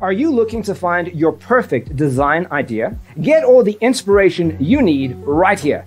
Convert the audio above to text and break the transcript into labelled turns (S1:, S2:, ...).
S1: Are you looking to find your perfect design idea? Get all the inspiration you need right here.